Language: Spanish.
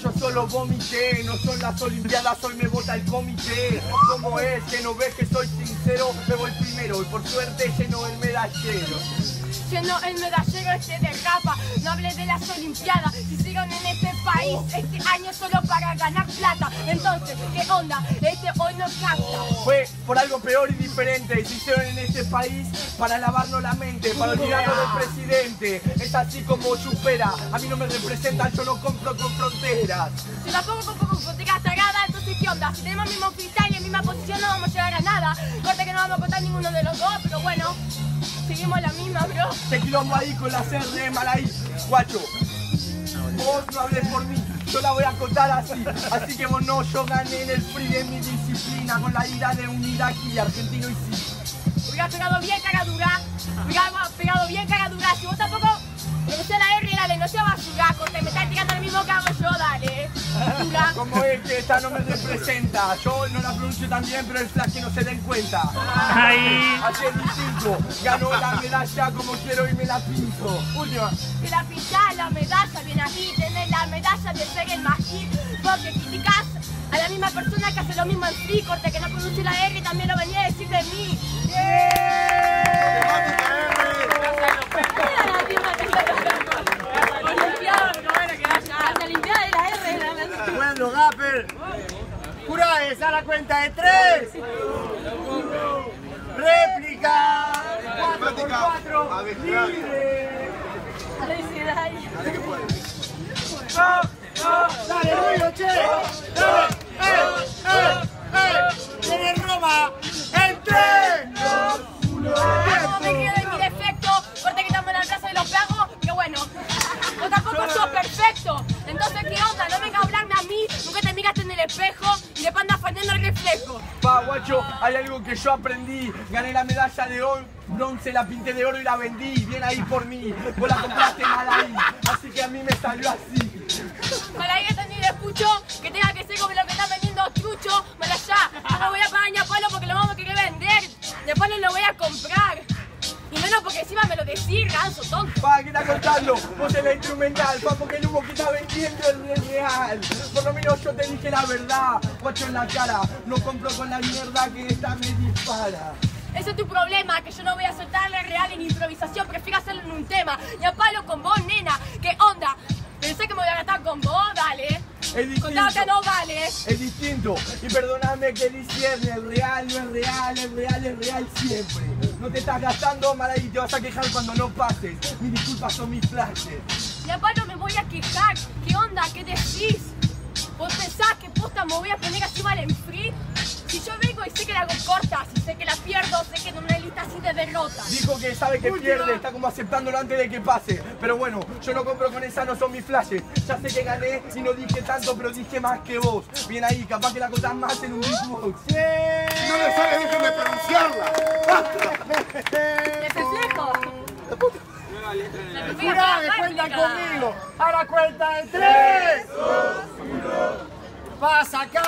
Yo solo vomité No son las olimpiadas, hoy me vota el comité. Como es que no ves que soy sincero Me voy primero y por suerte lleno el medallero. Lleno el medallero este de capa No hablé de las olimpiadas Si siguen en este país Este año solo para ganar plata. Entonces, ¿qué onda? Este hoy no capta. Fue por algo peor y diferente Se hicieron en este país para lavarnos la mente Para olvidarnos del presidente. Es así como supera. A mí no me representan, yo no compro con fronteras. Si la pongo con poco frontera sagrada Entonces, ¿qué onda? Si tenemos el mismo freestyle y la misma posición No vamos a llegar a nada. Corte que no vamos a contar ninguno de los dos Pero bueno, seguimos la misma, bro. Te quilombo ahí con la CR mal ahí, guacho. Vos no hables por mí, yo la voy a contar así. Así que vos no, yo gané en el free de mi disciplina con la ira de un iraquí argentino y sí. Hubiera pegado bien caradura. Hubiera pegado bien caradura. Como es que esta no me representa, yo no la pronuncio tan bien, pero es la que no se den cuenta. Ahí. Así es distinto, ganó la medalla como quiero y me la pinto. Última. Te la pinchás la medalla, bien aquí. Tenés la medalla de ser el más hit. Porque criticás a la misma persona que hace lo mismo en sí, corte, que no pronuncia la R y también lo venía a decir de mí. Bueno, Gapper. Curaes a la cuenta de tres. Réplica. Cuatro por cuatro. Libre. Reflejo. Pa, guacho, hay algo que yo aprendí. Gané la medalla de oro, bronce, la pinté de oro y la vendí. Bien ahí por mí, vos la compraste mal ahí. Así que a mí me salió así. Guía ni le escucho, que tenga porque encima me lo decís, ganso, tonto. Pa, ¿qué está contando? Vos es la instrumental, pa, porque el humo que está vendiendo es real. Por lo menos yo te dije la verdad, guacho en la cara. No compro con la mierda que esta me dispara. Ese es tu problema, que yo no voy a soltarle real en improvisación, prefiero hacerlo en un tema. Y a palo con vos, nena. Es distinto. Contame que no vale. Es distinto. Y perdóname que diciembre, el real no es real, el real es real siempre. No te estás gastando mal ahí, te vas a quejar cuando no pases. Mis disculpas son mis flashes. Y a palo me voy a quejar. ¿Qué onda? ¿Qué decís? ¿Vos pensás que posta me voy a poner así mal en free? Si yo vengo y sé que la hago corta, de. Dijo que sabe que pierde, está como aceptándolo antes de que pase. Pero bueno, yo no compro con esa, no son mis flashes. Ya sé que gané y no dije tanto, pero dije más que vos. Bien ahí, capaz que la contás más en un beatbox. Si no le sale, déjenme pronunciarla. ¿Te reflejo? Cuenta conmigo. A la cuenta de tres. Vas acá.